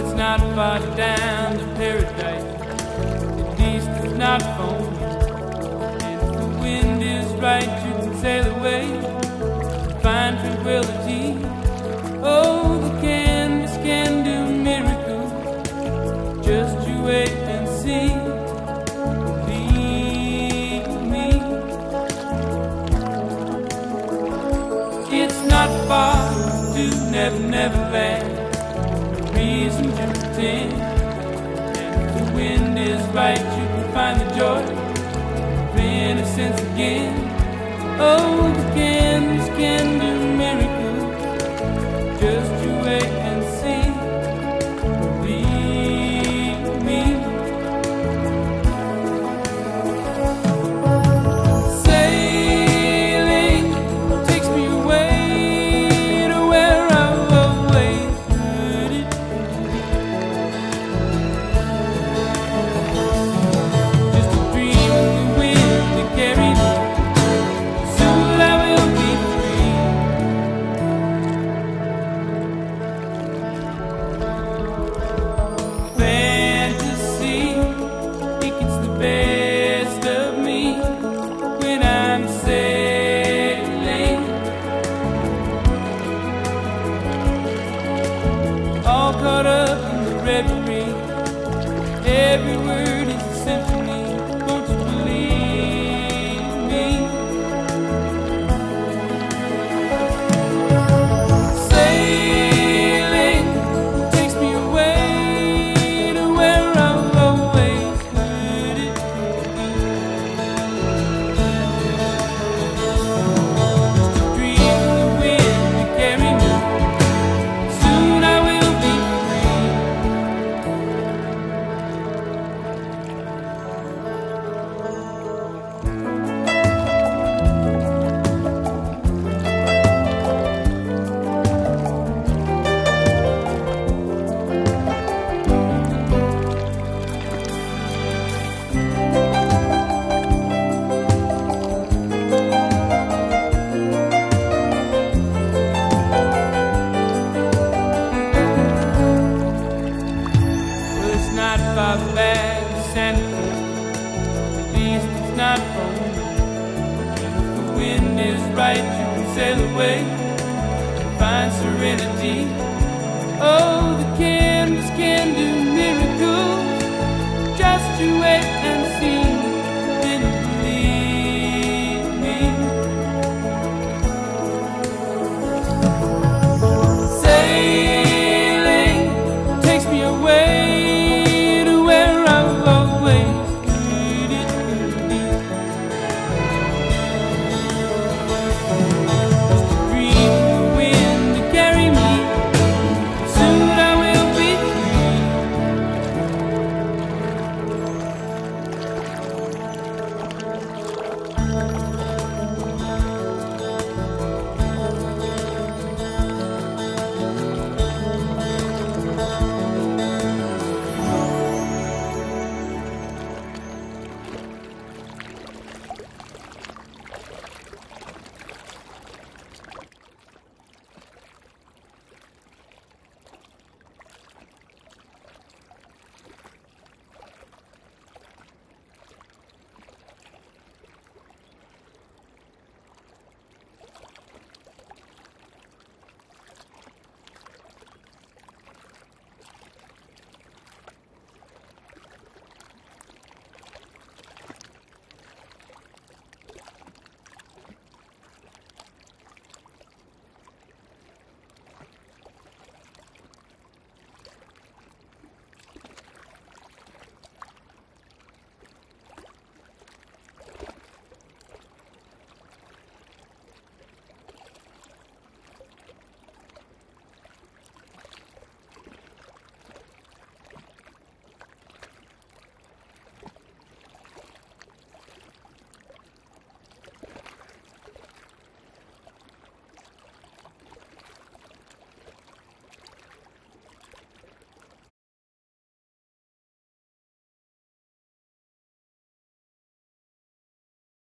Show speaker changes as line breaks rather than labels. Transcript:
it's not far down to paradise. At least it's not phony. And if the wind is right, you can sail away find tranquility. Oh, the canvas can do miracles. Just you wait and see. Believe me. It's not far to never, never land. To pretend. And if the wind is right, you can find the joy of innocence again. Oh, the canvas can do miracles. Just you wait sail away and find serenity. Oh, the canvas can do miracles.